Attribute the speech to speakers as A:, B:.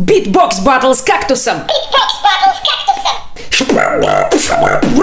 A: Битбокс батл с кактусом!
B: Битбокс батл с кактусом!